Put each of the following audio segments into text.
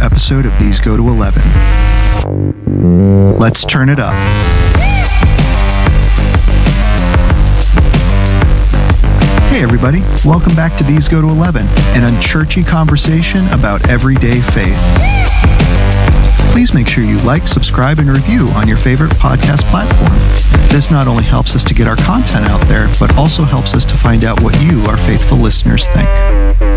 episode of These Go to 11. Let's turn it up. Hey, everybody, welcome back to These Go to 11, an unchurchy conversation about everyday faith. Please make sure you like, subscribe, and review on your favorite podcast platform. This not only helps us to get our content out there, but also helps us to find out what you, our faithful listeners, think.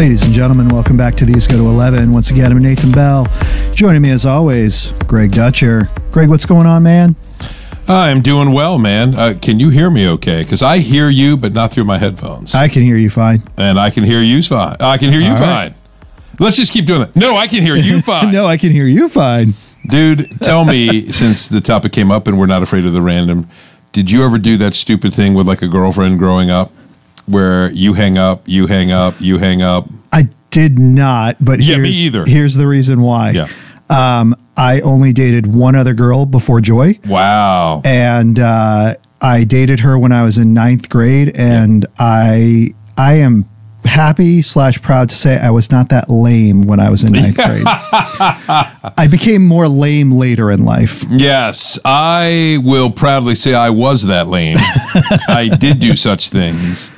Ladies and gentlemen, welcome back to These Go to 11. Once again, I'm Nathan Bell. Joining me as always, Greg Dutcher. Greg, what's going on, man? I'm doing well, man. Uh, can you hear me okay? Because I hear you, but not through my headphones. I can hear you fine. and I can hear you fine. I can hear you All fine. right. Let's just keep doing that. No, I can hear you fine. no, I can hear you fine. Dude, tell me, since the topic came up and we're not afraid of the random, did you ever do that stupid thing with like a girlfriend growing up where you hang up, you hang up, you hang up? I did not, but Yeah, here's, me either. here's the reason why. Yeah. Um, I only dated one other girl before Joy, Wow. and uh, I dated her when I was in ninth grade, and I I am happy slash proud to say I was not that lame when I was in ninth grade. I became more lame later in life. Yes, I will proudly say I was that lame. I did do such things.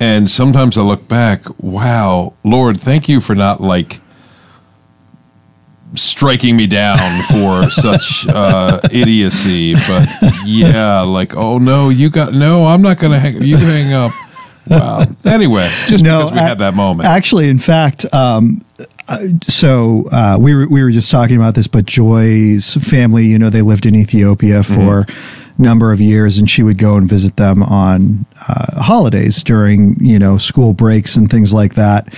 And sometimes I look back, wow, Lord, thank you for not like striking me down for such uh, idiocy. But yeah, like, oh no, you got, no, I'm not going to hang, you hang up. Wow. Anyway, just because we a- had that moment. Actually, in fact, um, uh, so uh, we were we were just talking about this, but Joy's family, you know, they lived in Ethiopia for a number of years, and she would go and visit them on uh, holidays during you know school breaks and things like that.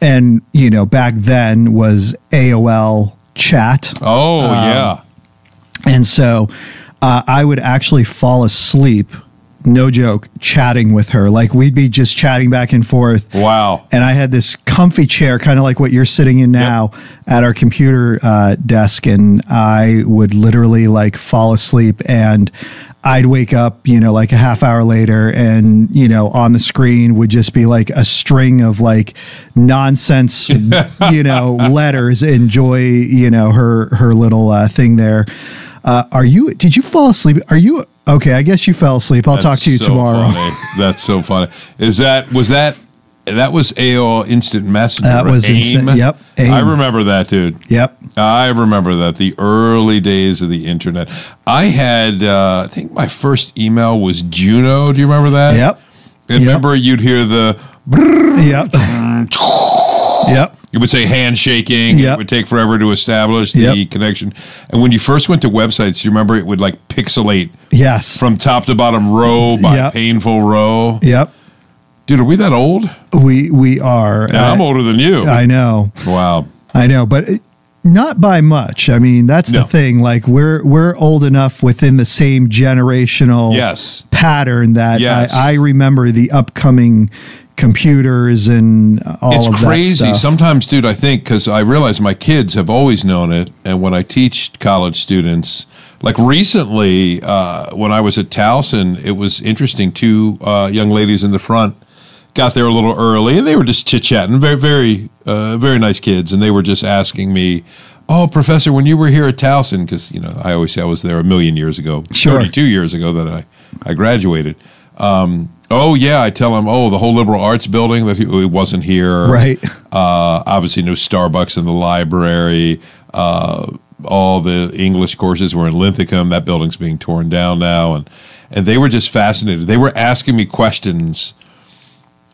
And you know, back then was AOL chat. oh, yeah. And so uh, I would actually fall asleep, no joke, chatting with her. Like we'd be just chatting back and forth. Wow. And I had this comfy chair, kind of like what you're sitting in now, at our computer uh, desk. And I would literally like fall asleep and I'd wake up, you know, like a half hour later, and, you know, on the screen would just be like a string of like nonsense, you know, letters. Enjoy, you know, her, her little uh, thing there. Uh, are you, did you fall asleep? Are you, okay, I guess you fell asleep. I'll talk to you so tomorrow. funny. That's so funny. Is that was that that was AOL Instant Messenger? That was AIM? Instant- yep, AIM. I remember that, dude. Yep. I remember that the early days of the internet. I had, uh, I think my first email was Juno. Do you remember that? Yep. And Yep. remember, you'd hear the. Yep. Yep. It would say handshaking. Yep. It would take forever to establish the Yep. connection. And when you first went to websites, you remember it would like pixelate Yes. from top to bottom, row by Yep. painful row. Yep. Dude, are we that old? We we are. Yeah, I'm uh, older than you. I know. wow. I know, but it- not by much. I mean, that's No. the thing. Like we're we're old enough within the same generational Yes. pattern that Yes. I, I remember the upcoming computers and all it's of crazy that stuff. It's crazy sometimes dude i think because i realize my kids have always known it and when i teach college students like recently uh, when i was at towson it was interesting two uh, young ladies in the front got there a little early and they were just chit-chatting very very uh, very nice kids and they were just asking me oh professor when you were here at towson because you know i always say i was there a million years ago Sure. 32 years ago that i, I graduated um, oh yeah i tell them oh the whole liberal arts building that he, it wasn't here Right. uh, obviously no starbucks in the library uh, all the english courses were in linthicum that building's being torn down now and and they were just fascinated they were asking me questions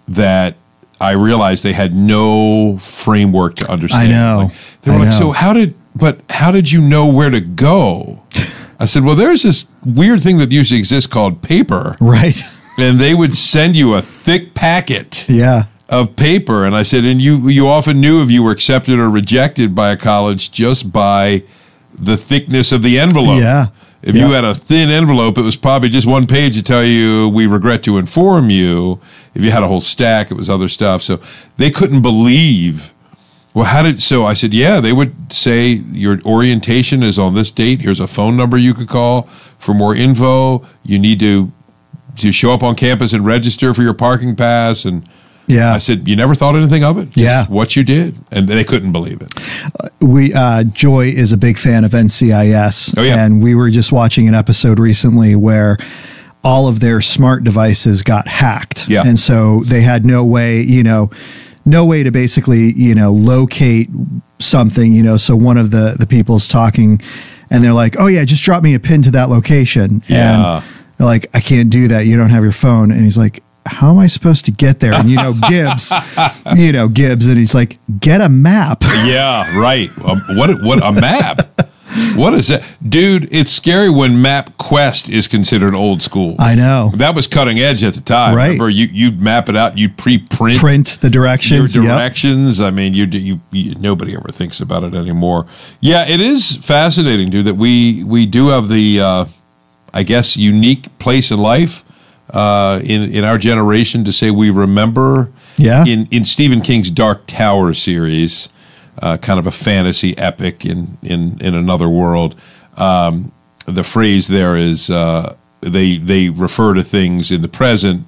that I realized they had no framework to understand. I know. Like, they were I like, know. "So how did? But how did you know where to go?" I said, "Well, there's this weird thing that usually exists called paper, right. and they would send you a thick packet Yeah. of paper." And I said, "And you you often knew if you were accepted or rejected by a college just by the thickness of the envelope." Yeah. If you had a thin envelope, it was probably just one page to tell you, we regret to inform you. If you had a whole stack, it was other stuff. So they couldn't believe Well, how did so? I said, yeah, they would say your orientation is on this date. Here's a phone number you could call for more info. You need to to show up on campus and register for your parking pass. And Yeah. I said, you never thought anything of it. Just Yeah. what you did, and they couldn't believe it. we uh, Joy is a big fan of NCIS, Oh, yeah. and we were just watching an episode recently where all of their smart devices got hacked, Yeah. and so they had no way, you know, no way to basically, you know, locate something, you know. So one of the the people's talking, and they're like, "Oh yeah, just drop me a pin to that location," Yeah. and like, "I can't do that. You don't have your phone," and he's like. How am I supposed to get there? And you know, Gibbs, you know, Gibbs, and he's like, get a map. Yeah, right. Um, what what a map? What is that, dude? It's scary when MapQuest is considered old school. I know. that was cutting edge at the time. Right. Remember, you you'd map it out, you'd pre-print print the your directions. Yep. directions. I mean, you, you you nobody ever thinks about it anymore. Yeah, it is fascinating, dude. That we we do have the, uh, I guess, unique place in life uh, in in our generation to say we remember. Yeah. In in Stephen King's Dark Tower series, uh, kind of a fantasy epic in in in another world. Um, the phrase there is uh, they they refer to things in the present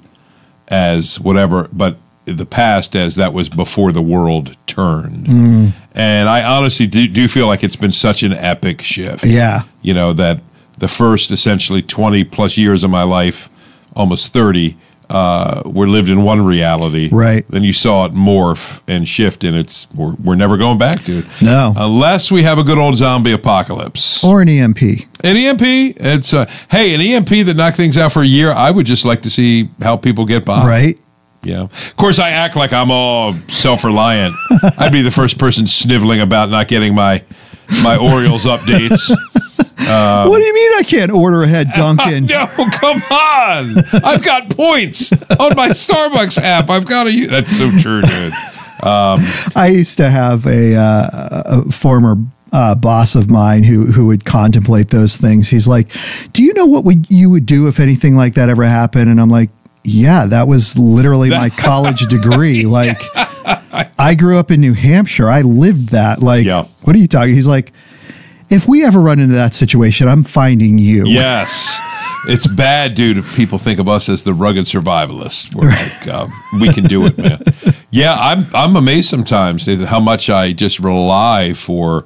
as whatever, but the past as that was before the world turned. Mm. And I honestly do, do feel like it's been such an epic shift. Yeah. You know, that the first essentially 20 plus years of my life, almost 30, uh, were lived in one reality. Right. Then you saw it morph and shift, and it's we're, we're never going back, dude. No. Unless we have a good old zombie apocalypse. Or an EMP. An EMP, it's uh, hey, an EMP that knocked things out for a year. I would just like to see how people get by. Right? Yeah. Of course, I act like I'm all self-reliant. I'd be the first person sniveling about not getting my my Orioles updates. what do you mean I can't order ahead, Dunkin'? No, come on! I've got points on my Starbucks app. I've got to. That's so true, dude. I used to have a, uh, a former uh, boss of mine who who would contemplate those things. He's like, "Do you know what would you would do if anything like that ever happened?" And I'm like, "Yeah, that was literally my college degree. Like, I grew up in New Hampshire. I lived that. Like, Yeah. what are you talking?" He's like, "If we ever run into that situation, I'm finding you." Yes. It's bad, dude, if people think of us as the rugged survivalists. We're like, um, we can do it, man. Yeah, I'm I'm amazed sometimes how much I just rely for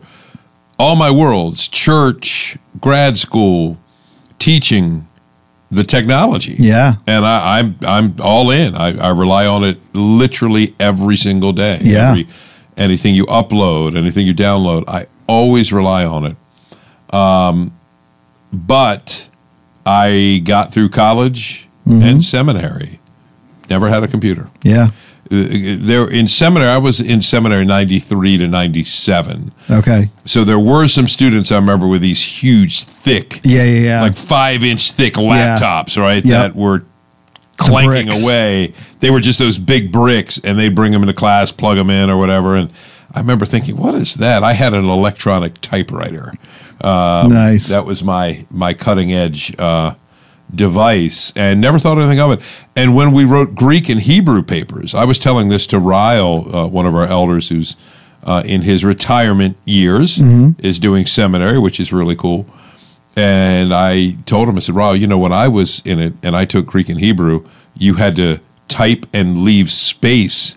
all my worlds, church, grad school, teaching, the technology. Yeah. And I, I'm I'm all in. I, I rely on it literally every single day. Yeah. Every, anything you upload, anything you download, I always rely on it. Um, but I got through college Mm-hmm. and seminary. Never had a computer. Yeah. Uh, There in seminary, I was in seminary ninety three to ninety seven. Okay. So there were some students I remember with these huge, thick, Yeah. Yeah. Yeah. like five inch thick laptops, right? Yep. That were clanking bricks. away. They were just those big bricks, and they'd bring them into class, plug them in, or whatever. And I remember thinking, "What is that?" I had an electronic typewriter. nice. That was my my cutting edge uh, device, and never thought anything of it. And when we wrote Greek and Hebrew papers, I was telling this to Ryle, uh, one of our elders, who's uh, in his retirement years, is doing seminary, which is really cool. And I told him, I said, Ryle, you know, when I was in it and I took Greek and Hebrew, you had to type and leave space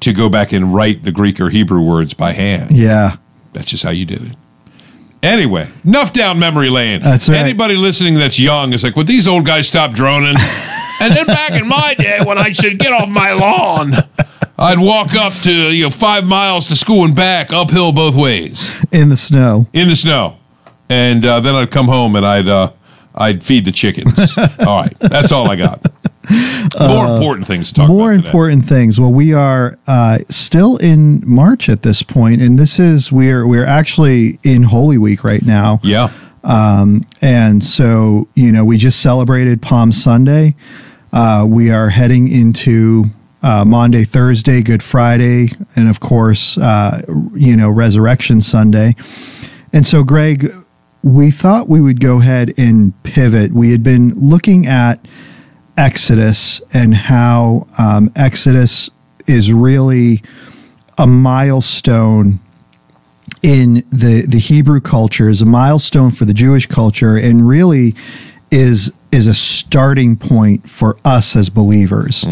to go back and write the Greek or Hebrew words by hand. yeah. That's just how you did it. Anyway, enough down memory lane. That's right. Anybody listening that's young is like, would these old guys stop droning? and then back in my day, when I should get off my lawn, I'd walk up to you know five miles to school and back, uphill both ways In the snow. in the snow, and uh, then I'd come home and I'd uh, I'd feed the chickens. all right, that's all I got. More important things to talk Uh, more important things. Well, we are uh, still in March at this point, and this is we're we're actually in Holy Week right now, Yeah. and so you know we just celebrated Palm Sunday. Uh, we are heading into uh, Monday, Thursday, Good Friday, and of course, uh, you know Resurrection Sunday. And so, Greg, we thought we would go ahead and pivot. We had been looking at Exodus and how um, Exodus is really a milestone in the the Hebrew culture, is a milestone for the Jewish culture, and really is is a starting point for us as believers.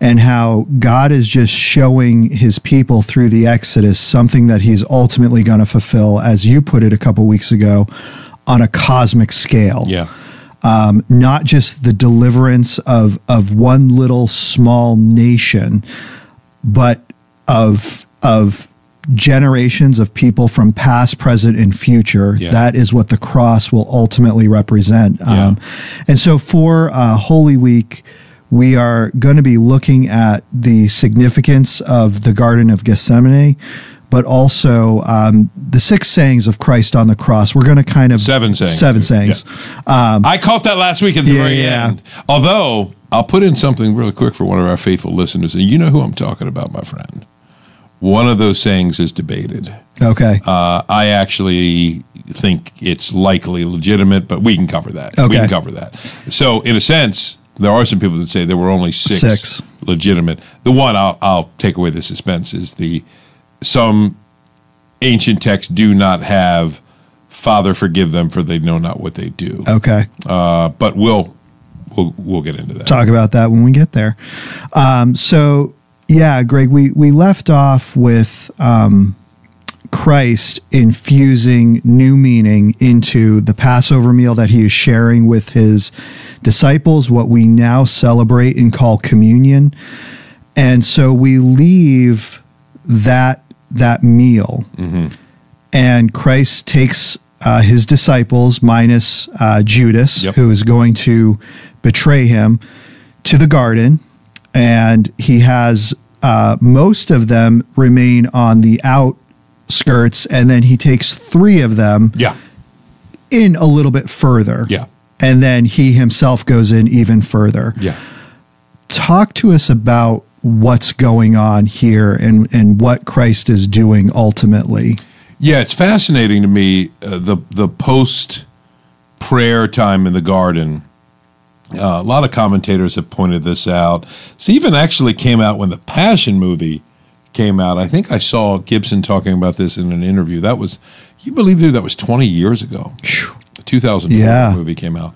And how God is just showing his people through the Exodus something that he's ultimately going to fulfill as you put it a couple weeks ago on a cosmic scale. Yeah. Um, not just the deliverance of of one little small nation, but of of generations of people from past, present, and future. Yeah. That is what the cross will ultimately represent. Um, and so for uh, Holy Week. We are going to be looking at the significance of the Garden of Gethsemane, but also um, the six sayings of Christ on the cross. We're going to kind of Seven sayings. Seven sayings. I caught that last week at the Um, Yeah, very yeah. end. Although I'll put in something really quick for one of our faithful listeners, and you know who I'm talking about, my friend. One of those sayings is debated. Okay. Uh, I actually think it's likely legitimate, but we can cover that. Okay. We can cover that. So, in a sense, there are some people that say there were only six, Six. legitimate. The one I'll, I'll take away the suspense is the some ancient texts do not have "Father, forgive them, for they know not what they do." okay. Uh, but we'll we'll we'll get into that. Talk about that when we get there. Um, so, yeah, Greg, we, we left off with um, Christ infusing new meaning into the Passover meal that he is sharing with his disciples, what we now celebrate and call communion. And so we leave that that meal and Christ takes uh, his disciples minus uh, Judas, Yep. who is going to betray him, to the garden, and he has uh, most of them remain on the outskirts, and then he takes three of them Yeah, in a little bit further. Yeah. And then he himself goes in even further yeah. talk to us about what's going on here and, and what Christ is doing ultimately. Yeah, it's fascinating to me uh, the the post prayer time in the garden. Uh, a lot of commentators have pointed this out. This even actually came out when the Passion movie came out. I think I saw Gibson talking about this in an interview. That was, you believe it, that was 20 years ago. The 2004 Yeah. movie came out.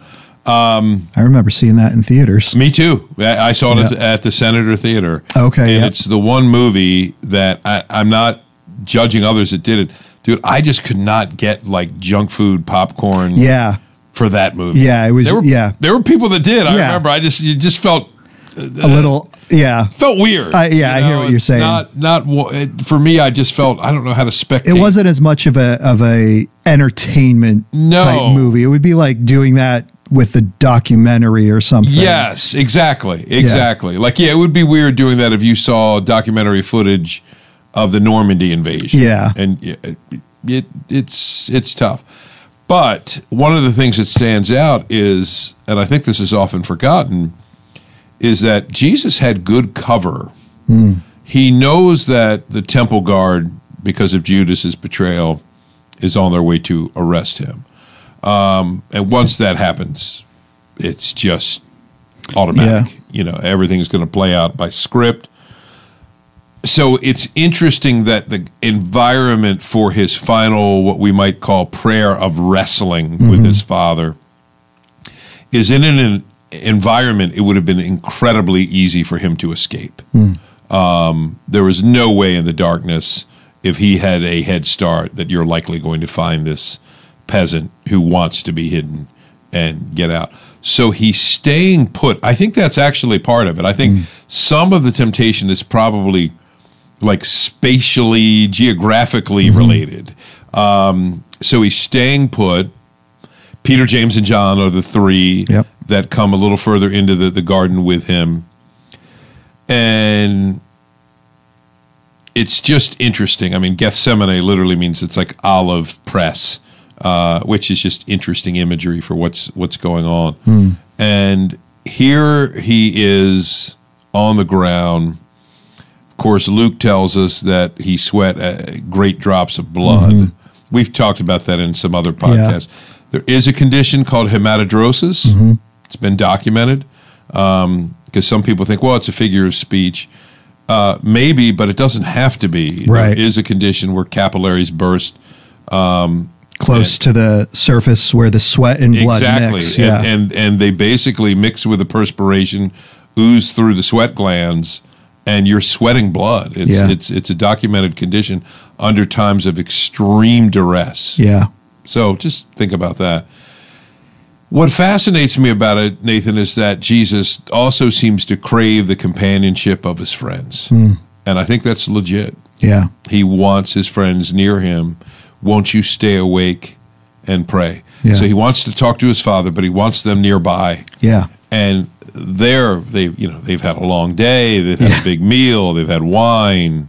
Um, I remember seeing that in theaters. Me too. I I saw it at, the, at the Senator Theater. Okay, and yeah. it's the one movie that I, I'm not judging others that did it, dude. I just could not get like junk food popcorn. Yeah. for that movie. Yeah, it was- There were, yeah. there were people that did. I Yeah. remember. I just you just felt uh, A little, yeah. felt weird. I- yeah, I hear what you're saying. Not not it, for me. I just felt I don't know how to spectate. It wasn't as much of a of a entertainment No. type movie. It would be like doing that with the documentary or something. Yes, exactly, exactly. Like, yeah, it would be weird doing that if you saw documentary footage of the Normandy invasion. Yeah. and it, it it's it's tough. But one of the things that stands out is, and I think this is often forgotten, is that Jesus had good cover. Hmm. He knows that the temple guard, because of Judas's betrayal, is on their way to arrest him. Um, and once that happens, it's just automatic. You know, everything's going to play out by script. So it's interesting that the environment for his final, what we might call prayer of wrestling with his father, is in an environment it would have been incredibly easy for him to escape. Um, there was no way in the darkness, if he had a head start, that you're likely going to find this peasant who wants to be hidden and get out. So he's staying put. I think that's actually part of it. I think some of the temptation is probably like spatially, geographically related. Um, so he's staying put. Peter, James, and John are the three Yep. that come a little further into the, the garden with him. And it's just interesting. I mean, Gethsemane literally means it's like olive press, uh, which is just interesting imagery for what's what's going on. And here he is on the ground. Of course, Luke tells us that he sweat uh, great drops of blood. We've talked about that in some other podcasts. There is a condition called hematidrosis. It's been documented because some people think, well, it's a figure of speech. Uh, maybe, but it doesn't have to be. Right. There is a condition where capillaries burst. Close to the surface where the sweat and blood exactly. mix. And, Yeah. and and they basically mix with the perspiration, ooze through the sweat glands, and you're sweating blood. It's Yeah. it's it's a documented condition under times of extreme duress. yeah. So just think about that. What fascinates me about it, Nathan, is that Jesus also seems to crave the companionship of his friends. Hmm. And I think that's legit. Yeah. He wants his friends near him. Won't you stay awake and pray? Yeah. So he wants to talk to his father, but he wants them nearby. Yeah. And they're they you know they've had a long day, they've had Yeah. a big meal, they've had wine,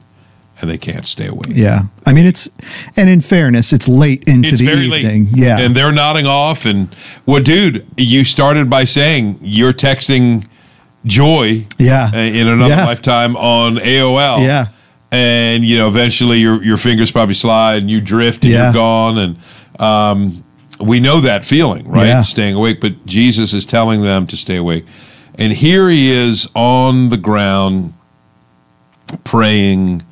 and they can't stay awake. Yeah. I mean, it's, and in fairness, it's late into It's the very evening. late. Yeah. And they're nodding off. And, well, dude, you started by saying you're texting Joy Yeah. uh, in another Yeah. lifetime on AOL. Yeah. And, you know, eventually your, your fingers probably slide and you drift and Yeah. you're gone. And um, we know that feeling, right? Yeah. Staying awake. But Jesus is telling them to stay awake. And here he is on the ground praying.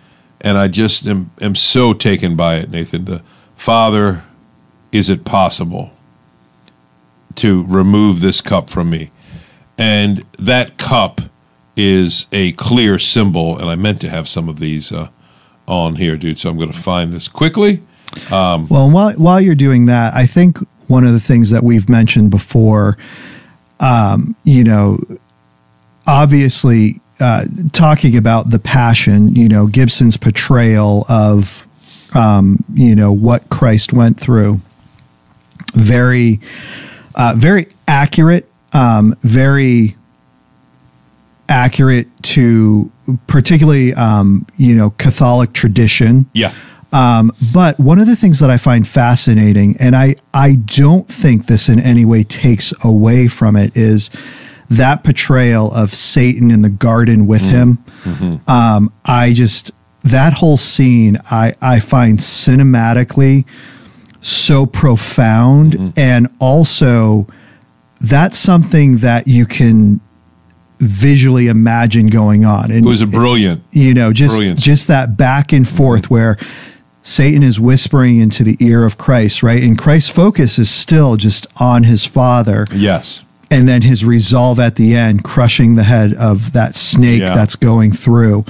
And I just am, am so taken by it, Nathan. The Father, is it possible to remove this cup from me? And that cup is a clear symbol. And I meant to have some of these uh, on here, dude. So I'm going to find this quickly. Well, while while you're doing that, I think one of the things that we've mentioned before, um, you know, obviously uh, talking about the passion, you know, Gibson's portrayal of, um, you know, what Christ went through, very, uh, very accurate, um, very accurate to particularly, um, you know, Catholic tradition. Yeah. Um, but one of the things that I find fascinating, and I, I don't think this in any way takes away from it, is that portrayal of Satan in the garden with him. Um, I just, that whole scene, I, I find cinematically so profound. And also, that's something that you can visually imagine going on. And It was a brilliant. you know just Brilliance. just that back and forth where satan is whispering into the ear of christ right and christ's focus is still just on his father Yes. and then his resolve at the end crushing the head of that snake Yeah. that's going through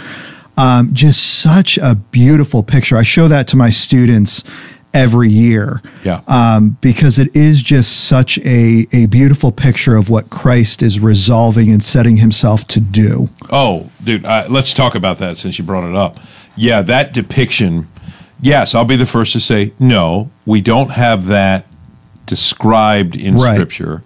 um, just such a beautiful picture i show that to my students every year Yeah. um, because it is just such a, a beautiful picture of what christ is resolving and setting himself to do Oh, dude, uh, let's talk about that since you brought it up. Yeah, that depiction. Yes, I'll be the first to say no. We don't have that described in Right. Scripture.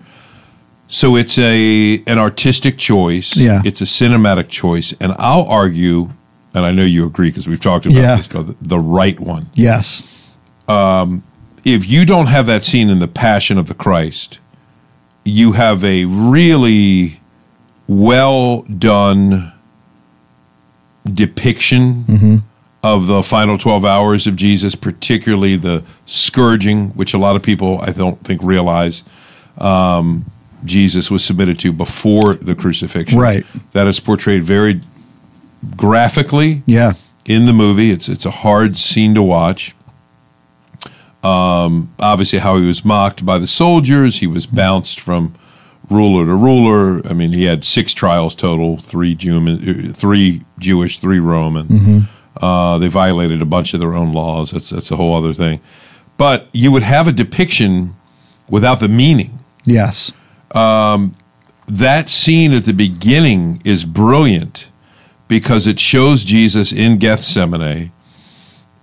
So it's a an artistic choice. Yeah. it's a cinematic choice, and I'll argue, and I know you agree because we've talked about Yeah. this, but the, the right one. yes If you don't have that scene in the Passion of the Christ, you have a really well done depiction of the final 12 hours of Jesus, particularly the scourging, which a lot of people I don't think realize um, Jesus was submitted to before the crucifixion. Right. That is portrayed very graphically yeah in the movie. It's it's a hard scene to watch. Um, obviously, how he was mocked by the soldiers. He was bounced from ruler to ruler. I mean, he had six trials total: three Jew, three Jewish, three Roman. Uh, they violated a bunch of their own laws. That's that's a whole other thing. But you would have a depiction without the meaning Yes. Um, that scene at the beginning is brilliant because it shows Jesus in Gethsemane.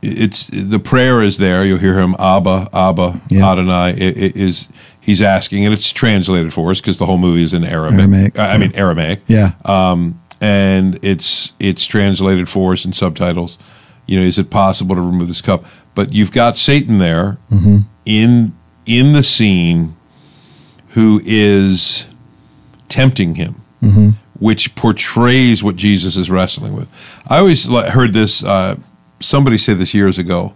It's the prayer is there. You'll hear him, Abba, Abba, Yeah. Adonai. It, it is he's asking, and it's translated for us because the whole movie is in Arabic. Aramaic, Uh, I mean Aramaic. Yeah. Um, and it's it's translated for us in subtitles. You know, is it possible to remove this cup? But you've got Satan there Mm-hmm. in in the scene, who is tempting him, Mm-hmm. which portrays what Jesus is wrestling with. I always heard this. Uh, somebody said this years ago.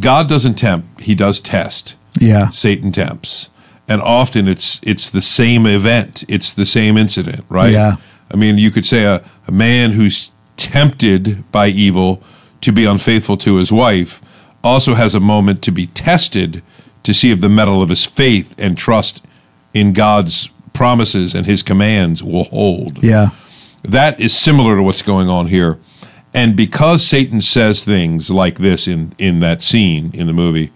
God doesn't tempt; He does test. yeah. Satan tempts, and often it's it's the same event, it's the same incident, right? Yeah. I mean, you could say a, a man who's tempted by evil to be unfaithful to his wife, also has a moment to be tested to see if the metal of his faith and trust in God's promises and his commands will hold. Yeah. That is similar to what's going on here. And because Satan says things like this in, in that scene in the movie,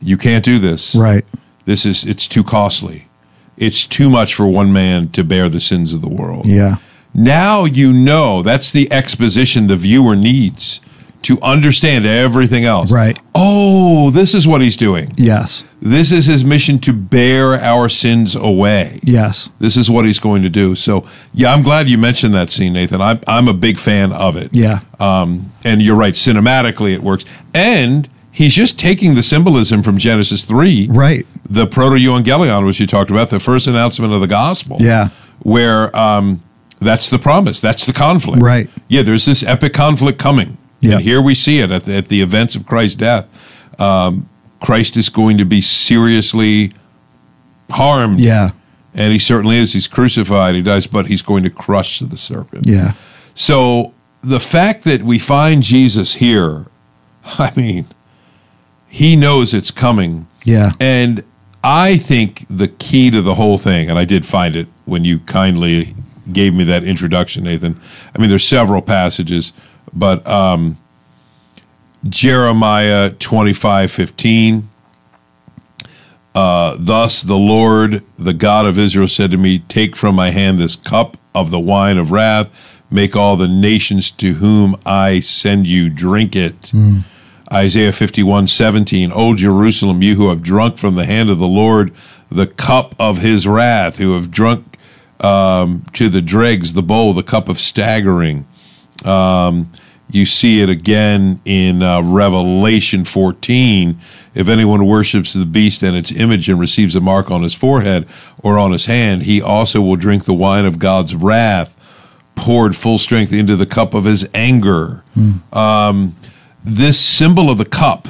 you can't do this. Right. This is it's too costly. It's too much for one man to bear the sins of the world. Yeah. Now you know that's the exposition the viewer needs to understand everything else. Right. Oh, this is what he's doing. Yes. This is his mission to bear our sins away. Yes. This is what he's going to do. So, yeah, I'm glad you mentioned that scene, Nathan. I'm, I'm a big fan of it. Yeah. Um, and you're right, cinematically it works. And he's just taking the symbolism from Genesis 3, Right. the proto evangelion, which you talked about, the first announcement of the gospel. Yeah. Where um, that's the promise, that's the conflict. Right. Yeah, there's this epic conflict coming. Yeah. And here we see it at the, at the events of Christ's death. Um, Christ is going to be seriously harmed. Yeah. And he certainly is. He's crucified. He dies, but he's going to crush the serpent. Yeah. So the fact that we find Jesus here, I mean, he knows it's coming. Yeah. And I think the key to the whole thing, and I did find it when you kindly gave me that introduction, Nathan. I mean, there's several passages, but um, Jeremiah 25 15. Uh, Thus the Lord, the God of Israel, said to me, Take from my hand this cup of the wine of wrath, make all the nations to whom I send you drink it. Isaiah 51 17. O Jerusalem, you who have drunk from the hand of the Lord the cup of his wrath, who have drunk um, to the dregs the bowl, the cup of staggering. Um, you see it again in uh, Revelation 14. If anyone worships the beast and its image and receives a mark on his forehead or on his hand, he also will drink the wine of God's wrath, poured full strength into the cup of his anger. Um, this symbol of the cup,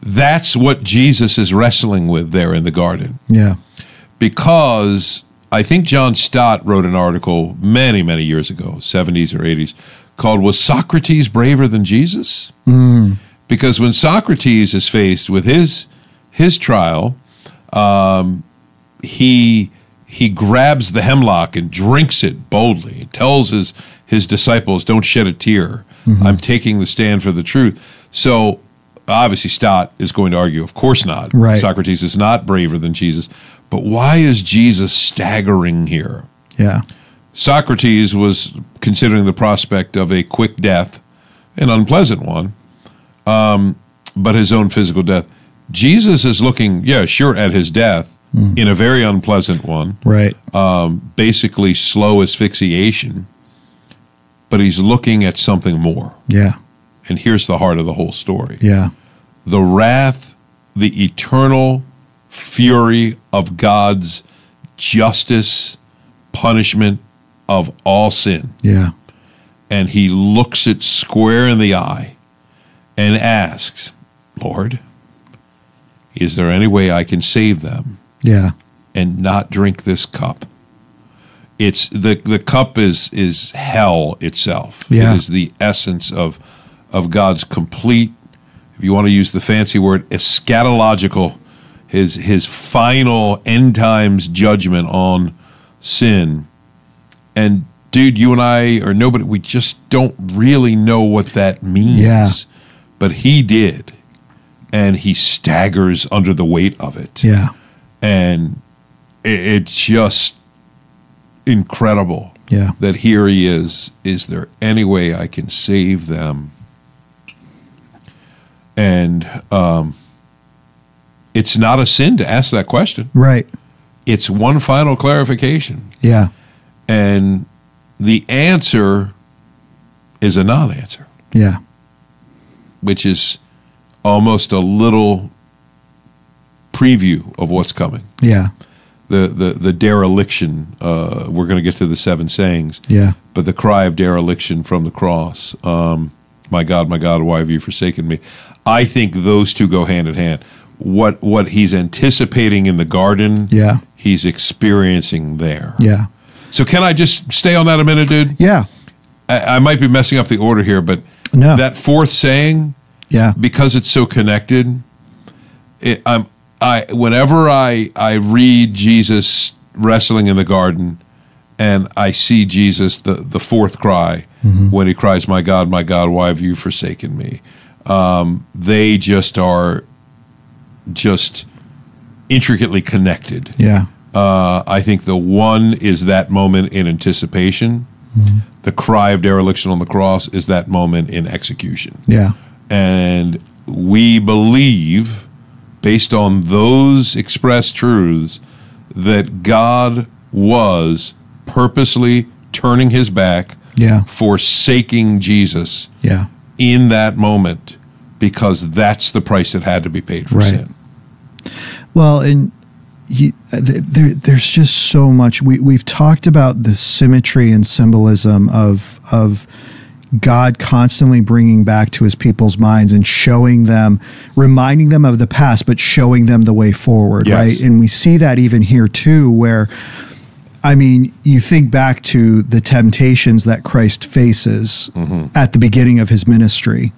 that's what Jesus is wrestling with there in the garden Yeah. because I think John Stott wrote an article many, many years ago, 70s or 80s, called Was Socrates Braver Than Jesus? Because when Socrates is faced with his his trial, um, he he grabs the hemlock and drinks it boldly. He tells his his disciples, "Don't shed a tear. I'm taking the stand for the truth." So obviously, Stott is going to argue, of course not. Right. Socrates is not braver than Jesus. But why is Jesus staggering here? Yeah. Socrates was considering the prospect of a quick death, an unpleasant one, um, but his own physical death. Jesus is looking, yeah, sure, at his death in a very unpleasant one, Right. um, basically slow asphyxiation, but he's looking at something more. Yeah. And here's the heart of the whole story Yeah. the wrath, the eternal fury of God's justice, punishment of all sin. Yeah. And he looks it square in the eye and asks, Lord, is there any way I can save them Yeah. and not drink this cup? It's the the cup is is hell itself. Yeah. It is the essence of of God's complete, if you want to use the fancy word, eschatological, his his final end times judgment on sin. And dude, you and I or nobody, we just don't really know what that means. Yeah. But he did. And he staggers under the weight of it Yeah. and it, it's just incredible Yeah. that here he is is there any way i can save them and um, it's not a sin to ask that question Right. it's one final clarification Yeah. And the answer is a non-answer Yeah. which is almost a little preview of what's coming Yeah. the the the dereliction. Uh, we're going to get to the seven sayings, Yeah. but the cry of dereliction from the cross. Um, my God, my God, why have you forsaken me? I think those two go hand in hand. What what he's anticipating in the garden, Yeah. he's experiencing there. Yeah. So can I just stay on that a minute, dude? Yeah. I, I might be messing up the order here, but No. that fourth saying, Yeah. because it's so connected, it, I'm I whenever I I read Jesus wrestling in the garden, and I see Jesus the the fourth cry when he cries, "My God, my God, why have you forsaken me?" Um, they just are just intricately connected. Yeah. Uh, I think the one is that moment in anticipation. The cry of dereliction on the cross is that moment in execution. Yeah. And we believe, based on those expressed truths, that God was purposely turning his back, Yeah. forsaking Jesus Yeah. in that moment because that's the price that had to be paid for Right. sin. Well, and he, there, there's just so much. We we've talked about the symmetry and symbolism of of God constantly bringing back to His people's minds and showing them, reminding them of the past, but showing them the way forward, Yes. right? And we see that even here too, where. I mean, you think back to the temptations that Christ faces mm-hmm. at the beginning of his ministry,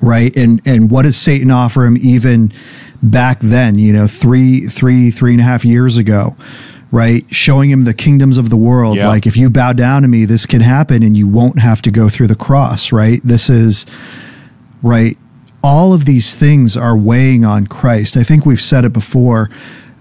right? And and what does Satan offer him even back then? You know, three, three, three and a half years ago, right? Showing him the kingdoms of the world. Like, if you bow down to me, this can happen, and you won't have to go through the cross, right? This is right. All of these things are weighing on Christ. I think we've said it before.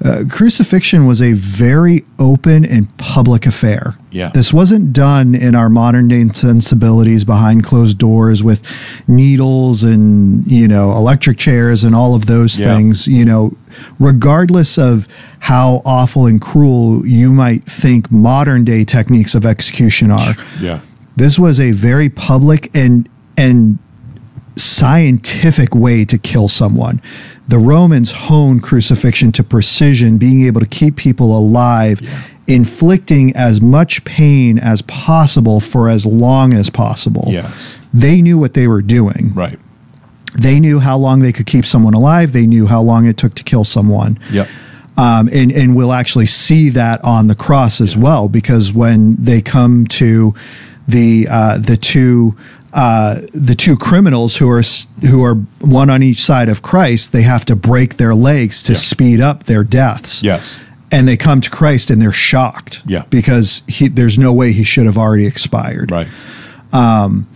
Uh, crucifixion was a very open and public affair. Yeah. This wasn't done in our modern day sensibilities behind closed doors with needles and, you know, electric chairs and all of those Yeah. things, you know, regardless of how awful and cruel you might think modern day techniques of execution are. Yeah. This was a very public and and scientific way to kill someone. The Romans honed crucifixion to precision, being able to keep people alive, inflicting as much pain as possible for as long as possible. Yes. They knew what they were doing. Right. They knew how long they could keep someone alive. They knew how long it took to kill someone. Yep. Um, and and we'll actually see that on the cross as well, because when they come to the uh, the two uh, the two criminals who are who are one on each side of Christ, they have to break their legs to Yeah. speed up their deaths. Yes. And they come to Christ and they're shocked. Yeah. Because he, there's no way he should have already expired Right. Um,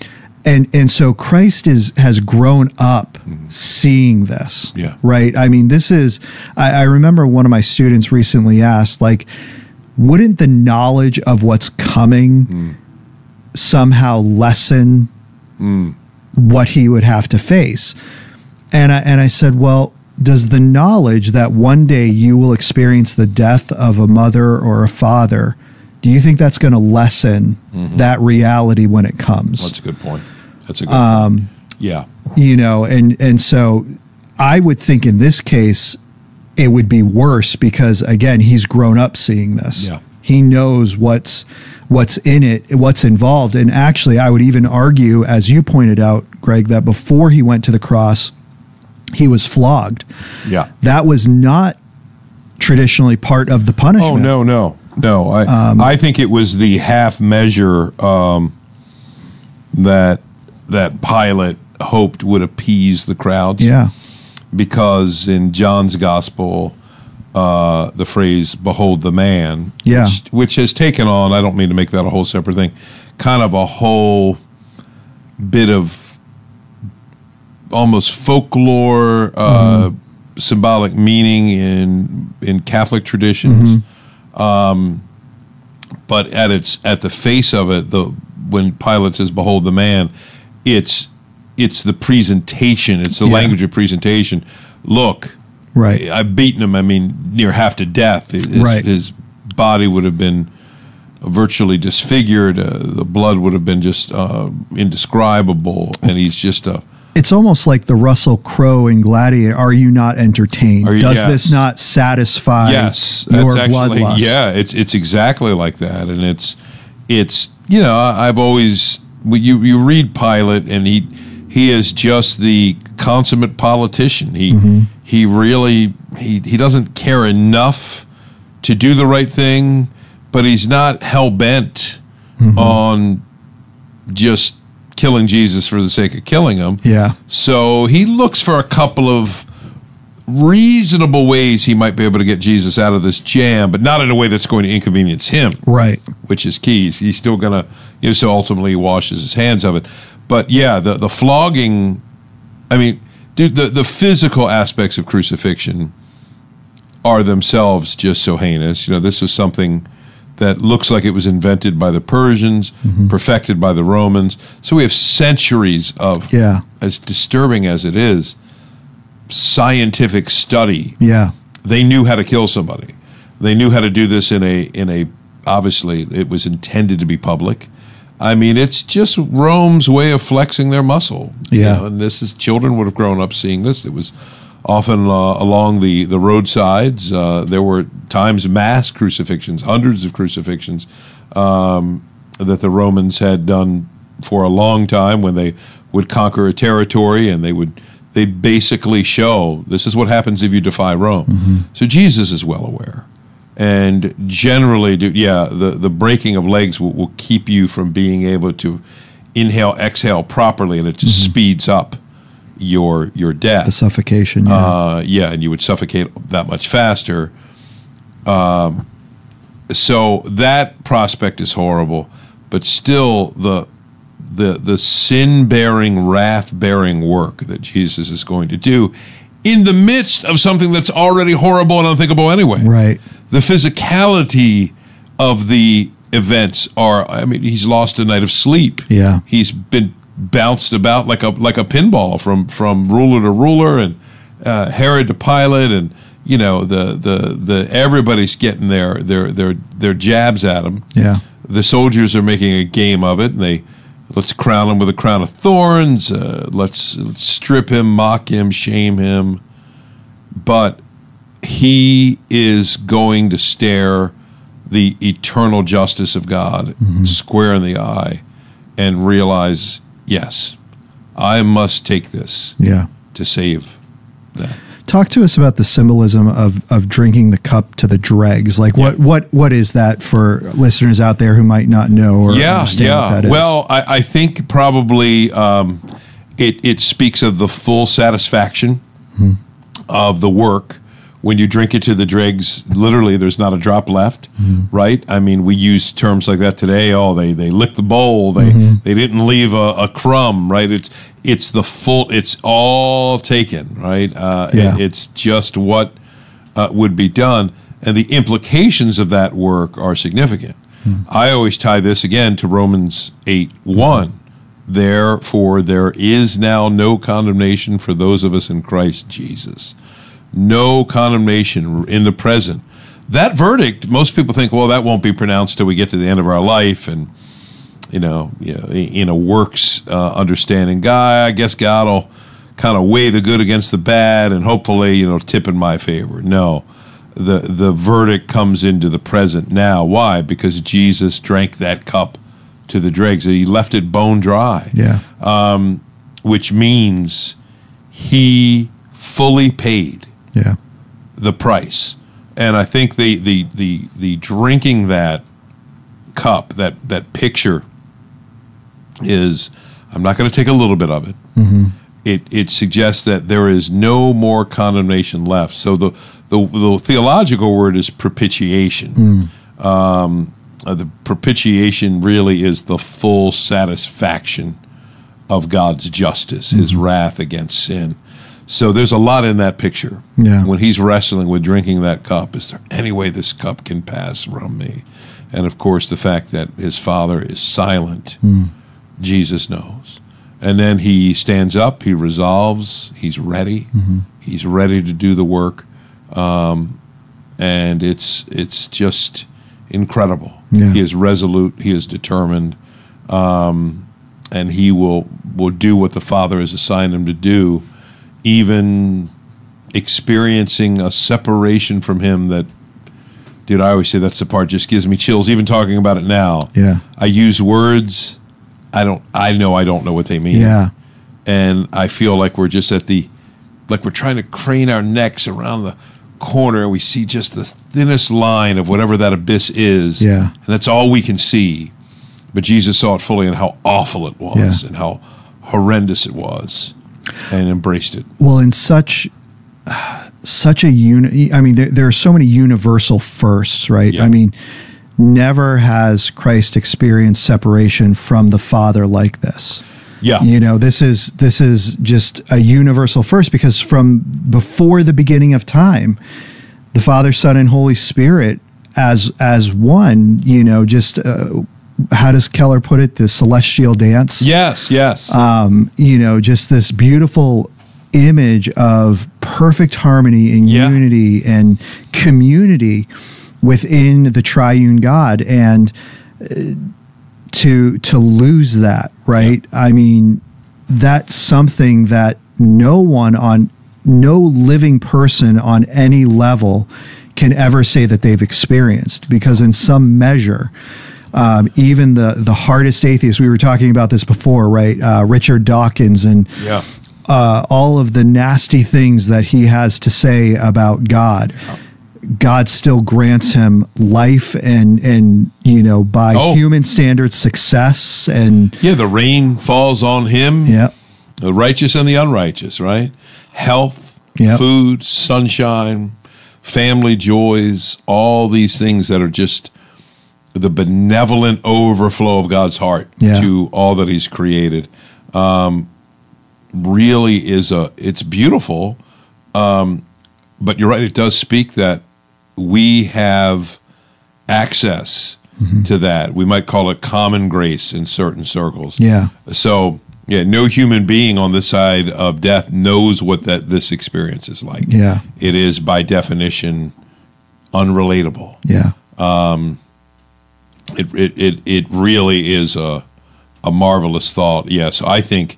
and and so Christ is has grown up seeing this. Yeah. Right. I mean, this is. I, I remember one of my students recently asked, like, wouldn't the knowledge of what's coming somehow lessen what he would have to face? And I and I said, well. Does the knowledge that one day you will experience the death of a mother or a father, do you think that's going to lessen mm-hmm. that reality when it comes? That's a good point. That's a good um, point. Yeah. you know and and so i would think in this case it would be worse because again he's grown up seeing this Yeah. he knows what's what's in it what's involved and actually i would even argue as you pointed out greg that before he went to the cross he was flogged Yeah. that was not traditionally part of the punishment Oh no, no, no! I Um, I think it was the half measure um, that that Pilate hoped would appease the crowds. yeah because in John's gospel, uh, the phrase "behold the man," Yeah. which, which has taken on. I don't mean to make that a whole separate thing. Kind of a whole bit of almost folklore, uh, symbolic meaning in in Catholic traditions. Um, but at its at the face of it, the when Pilate says, "Behold the man," it's it's the presentation. It's the Yeah. language of presentation. Look, right I've beaten him. I mean, near half to death. His, Right. his body would have been virtually disfigured. Uh, the blood would have been just uh, indescribable, and he's just a it's almost like the Russell Crowe in Gladiator. Are you not entertained? You- Does yes. this not satisfy yes, your actually bloodlust? yeah. It's it's exactly like that, and it's it's you know I've always you you read Pilate, and he he is just the consummate politician. He Mm-hmm. he really he he doesn't care enough to do the right thing, but he's not hell bent Mm-hmm. on just killing Jesus for the sake of killing him. Yeah. So he looks for a couple of reasonable ways he might be able to get Jesus out of this jam, but not in a way that's going to inconvenience him, Right. which is key. He's- still going to, you know, so ultimately he washes his hands of it. But yeah, the, the flogging, I mean, dude, the, the physical aspects of crucifixion are themselves just so heinous. You know, this is something that looks like it was invented by the Persians, mm-hmm. perfected by the Romans. So we have centuries of, Yeah. as disturbing as it is, scientific study. Yeah. They knew how to kill somebody. They knew how to do this in a in a obviously it was intended to be public. I mean, it's just Rome's way of flexing their muscle. you Yeah. know, and this is children would have grown up seeing this. It was often uh, along the the roadsides. Uh, there were times mass crucifixions, hundreds of crucifixions um, that the Romans had done for a long time when they would conquer a territory and they would they basically show this is what happens if you defy Rome. So Jesus is well aware. And generally, do, yeah, the, the breaking of legs will, will keep you from being able to inhale, exhale properly, and it just speeds up your your death. The suffocation. Yeah. Uh, yeah, and you would suffocate that much faster. Um, so that prospect is horrible, but still the the the sin bearing, wrath bearing work that Jesus is going to do in the midst of something that's already horrible and unthinkable anyway. right. The physicality of the events are I mean, he's lost a night of sleep. Yeah. He's been bounced about like a like a pinball from from ruler to ruler and uh, Herod to Pilate and you know the the the everybody's getting their their their their jabs at him. Yeah. The soldiers are making a game of it and they let's crown him with a crown of thorns. Uh, let's, let's strip him, mock him, shame him. But he is going to stare the eternal justice of God square in the eye and realize, yes, I must take this Yeah. to save them. Talk to us about the symbolism of of drinking the cup to the dregs. Like what what what is that for listeners out there who might not know or yeah, understand what that is? Well, I, I think probably um, it it speaks of the full satisfaction Hmm. of the work when you drink it to the dregs. Literally, there's not a drop left. Hmm. Right? I mean, we use terms like that today. Oh, they they licked the bowl. They Mm-hmm. they didn't leave a, a crumb. Right? It's it's the full. It's all taken. Right? Uh, it- it's just what uh, would be done, and the implications of that work are significant. I always tie this again to Romans 8 1. Therefore, there is now no condemnation for those of us in Christ Jesus. No condemnation in the present. That verdict, most people think, well, that won't be pronounced till we get to the end of our life. And, you know, you know in a works uh, understanding guy, I guess God will kind of weigh the good against the bad and hopefully, you know, tip in my favor. No the the verdict comes into the present now. Why? Because Jesus drank that cup to the dregs. He left it bone dry, yeah. which means he fully paid yeah. the price. And I think the the the the drinking that cup, that that picture is I'm not going to take a little bit of it. It it suggests that there is no more condemnation left. So the the, the theological word is propitiation. Um, uh, the propitiation really is the full satisfaction of God's justice, His wrath against sin. So there's a lot in that picture. Yeah. When he's wrestling with drinking that cup, is there any way this cup can pass from me? And of course, the fact that his father is silent, Jesus knows. And then he stands up, he resolves, he's ready, he's ready to do the work. Um, and it's it's just incredible. Yeah. He is resolute, he is determined, um, and he will will do what the Father has assigned him to do, even experiencing a separation from him that dude, I always say that's the part just gives me chills, even talking about it now. Yeah. I use words I don't I know I don't know what they mean. Yeah. And I feel like we're just at the like we're trying to crane our necks around the corner and we see just the thinnest line of whatever that abyss is. Yeah. And that's all we can see. but Jesus saw it fully and how awful it was Yeah. and how horrendous it was, and embraced it. Well, in such such a uni I mean, there, there are so many universal firsts, right? Yeah. I mean, never has Christ experienced separation from the Father like this. Yeah, You know, this is this is just a universal first because from before the beginning of time, the Father, Son, and Holy Spirit as as one. You know, just uh, how does Keller put it? The celestial dance yes, yes, um, you know, just this beautiful image of perfect harmony and Yeah. unity and community within the triune God, and uh, to to lose that, right? I mean, that's something that no one on no living person on any level can ever say that they've experienced because in some measure um, even the the hardest atheists we were talking about this before right uh, richard dawkins and yeah, uh, all of the nasty things that he has to say about god god still grants him life and and you know by Oh. human standards success and yeah. The rain falls on him. yeah the righteous and the unrighteous, right? Health, Yep. food, sunshine, family joys, all these things that are just the benevolent overflow of God's heart Yeah. to all that He's created. Um, really is a it's beautiful, um, but you're right. It does speak that we have access Mm-hmm. to that. We might call it common grace in certain circles. yeah So yeah, no human being on this side of death knows what that this experience is like. Yeah. It is by definition unrelatable. yeah It it it, it really is a a marvelous thought. Yes, I think,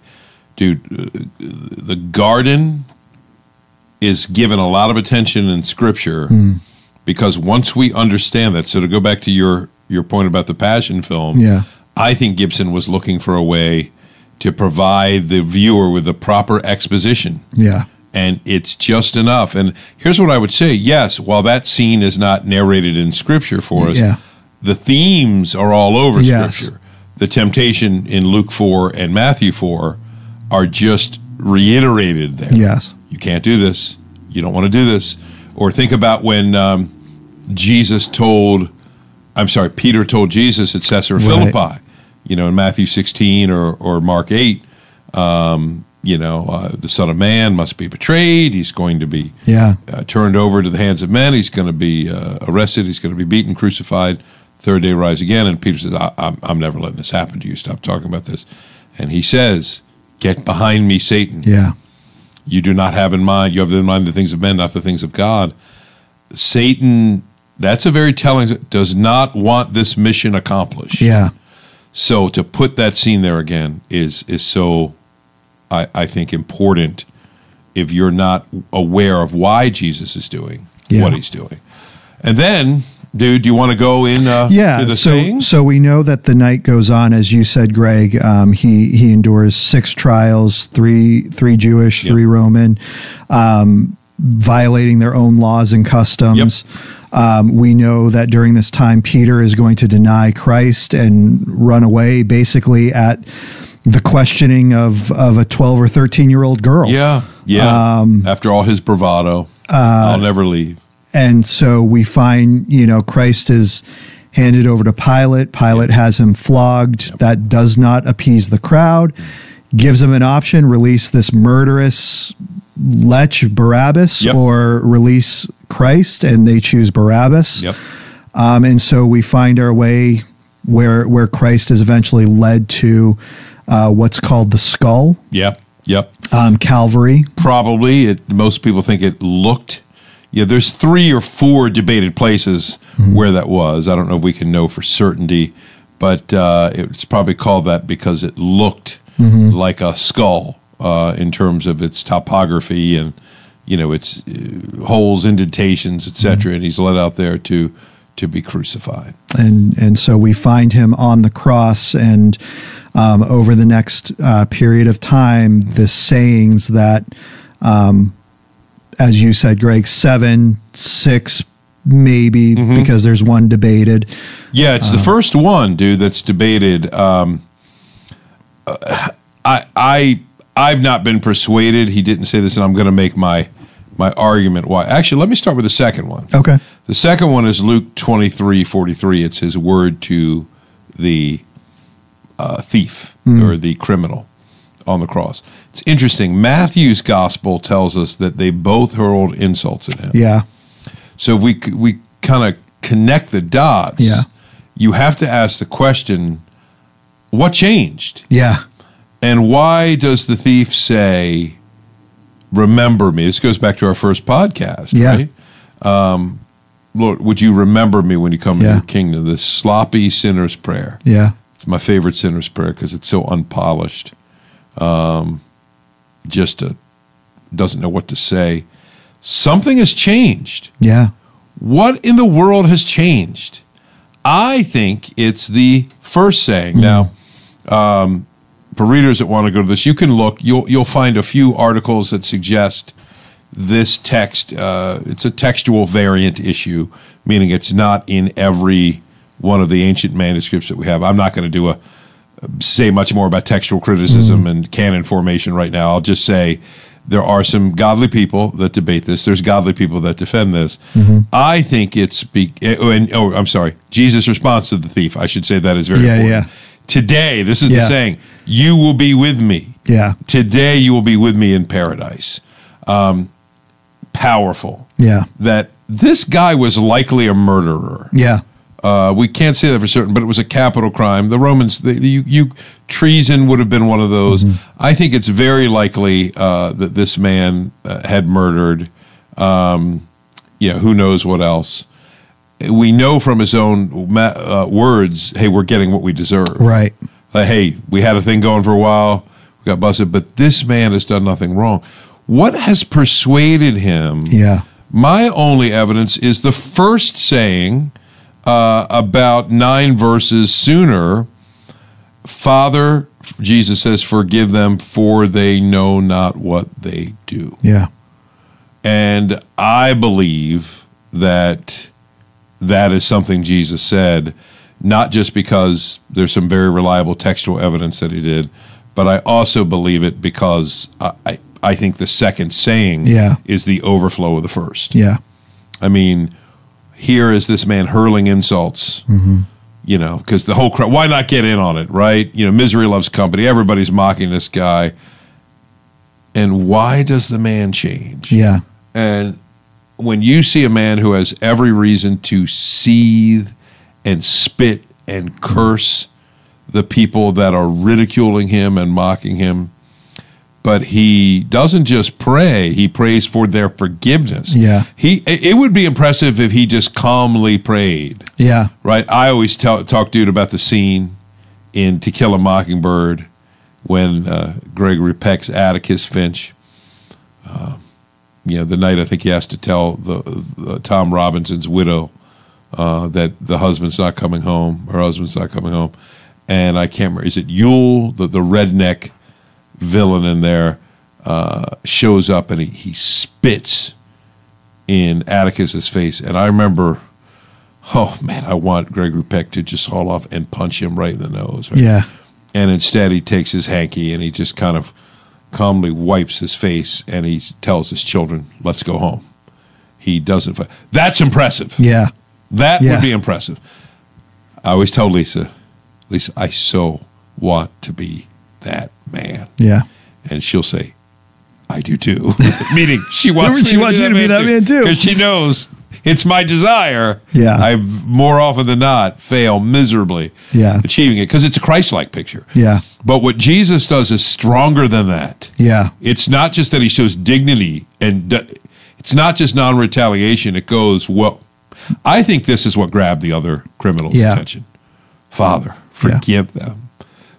dude, uh, the garden is given a lot of attention in Scripture because once we understand that. So to go back to your your point about the Passion film, Yeah. I think Gibson was looking for a way to provide the viewer with the proper exposition yeah and it's just enough. And here's what I would say: Yes, while that scene is not narrated in Scripture for us, Yeah. The themes are all over Yes. Scripture. The temptation in Luke four and Matthew four are just reiterated there. yes You can't do this. You don't want to do this. Or think about when um, Jesus told, I'm sorry, Peter told Jesus at Caesarea Right. Philippi, you know, in Matthew 16 or, or Mark 8, um, you know, uh, the Son of Man must be betrayed. He's going to be yeah uh, turned over to the hands of men. He's going to be uh, arrested. He's going to be beaten, crucified, third day rise again. And Peter says, I, I'm, I'm never letting this happen to you. Stop talking about this. And he says, Get behind me, Satan yeah you do not have in mind you have in mind the things of men not the things of god satan that's a very telling does not want this mission accomplished yeah so to put that scene there again is is so i i think important if you're not aware of why jesus is doing Yeah. what he's doing and then dude do you want to go in uh yeah to the so sayings? so we know that the night goes on as you said greg. Um, he he endures six trials three three jewish Yep. three roman um, violating their own laws and customs. Um, we know that during this time peter is going to deny christ and run away basically at the questioning of of a 12 or 13 year old girl. Yeah yeah. Um, after all his bravado. Uh, i'll never leave And so we find, you know, Christ is handed over to Pilate. Pilate has him flogged. That does not appease the crowd. Gives him an option release this murderous lech Barabbas Yep. or release Christ, and they choose Barabbas. yep Um, and so we find our way where where Christ is eventually led to uh, what's called the skull, yep yep um, Calvary. probably it most people think it looked yeah there's three or four debated places where that was. I don't know if we can know for certainty but uh, it's probably called that because it looked like a skull uh, in terms of its topography and you know its uh, holes indentations etc and he's led out there to to be crucified. And and so we find him on the cross and um, over the next uh, period of time the sayings that um, as you said greg seven six maybe because there's one debated. Yeah, it's the first one, dude, that's debated. Um, uh, I I I've not been persuaded. He didn't say this, and I'm going to make my my argument why. Actually, let me start with the second one. Okay. The second one is Luke 23, 43. It's his word to the uh, thief or the criminal on the cross. It's interesting. Matthew's gospel tells us that they both hurled insults at him. Yeah. So if we we kind of connect the dots, Yeah. you have to ask the question, what changed? Yeah. And why does the thief say, remember me? This goes back to our first podcast, Yeah. right? Um, Lord, would you remember me when you come into Yeah. your kingdom? This sloppy sinner's prayer. Yeah. It's my favorite sinner's prayer because it's so unpolished. Um, just a, doesn't know what to say. Something has changed. Yeah. What in the world has changed? I think it's the first saying. Now, um, for readers that want to go to this, you can look. You'll you'll find a few articles that suggest this text. Uh, it's a textual variant issue, meaning it's not in every one of the ancient manuscripts that we have. I'm not going to do a say much more about textual criticism mm. and canon formation right now. I'll just say there are some godly people that debate this. There's godly people that defend this. Mm-hmm. I think it's be- oh, and oh, I'm sorry. Jesus' response to the thief. I should say that is very Yeah, important. yeah. Today, this is the saying: "You will be with me." Yeah. Today, you will be with me in paradise. Um, powerful. Yeah. That this guy was likely a murderer. Yeah. Uh, we can't say that for certain, but it was a capital crime. The Romans, the, the, you, you treason would have been one of those. I think it's very likely uh, that this man uh, had murdered. Um, you know, who knows what else? We know from his own ma- uh, words, "Hey, we're getting what we deserve." Right. Like, hey, we had a thing going for a while, we got busted, but this man has done nothing wrong. What has persuaded him? Yeah. My only evidence is the first saying uh, about nine verses sooner. Father, Jesus says, forgive them, for they know not what they do. Yeah. And I believe that that is something Jesus said, not just because there's some very reliable textual evidence that he did, but I also believe it because I, I, I think the second saying Yeah. is the overflow of the first. Yeah. I mean, here is this man hurling insults, mm-hmm. you know, because the whole crowd, why not get in on it, right? You know, misery loves company. Everybody's mocking this guy. And why does the man change? Yeah. And when you see a man who has every reason to seethe and spit and curse the people that are ridiculing him and mocking him, but he doesn't just pray, he prays for their forgiveness. Yeah. He it would be impressive if he just calmly prayed. Yeah. Right? I always tell talk dude about the scene in To Kill a Mockingbird when uh, Gregory Peck's Atticus Finch uh, you know, the night I think he has to tell the, the Tom Robinson's widow uh, that the husband's not coming home, her husband's not coming home, and I can't remember. Is it Ewell, the the redneck villain in there, uh, shows up and he he spits in Atticus's face, and I remember. Oh man, I want Gregory Peck to just haul off and punch him right in the nose. right? Yeah. And instead, he takes his hanky and he just kind of calmly wipes his face and he tells his children, "Let's go home." He doesn't. Fight. That's impressive. Yeah. That Yeah. would be impressive. I always tell Lisa, Lisa, I so want to be that man, Yeah. and she'll say, "I do too." Meaning, she wants me She wants you to be that man, too. because she knows it's my desire. Yeah. I more often than not fail miserably. Yeah. achieving it because it's a Christ-like picture. Yeah. But what Jesus does is stronger than that. Yeah. It's not just that he shows dignity and it's not just non retaliation. It goes, well, I think this is what grabbed the other criminals' Yeah. attention. Father, forgive them.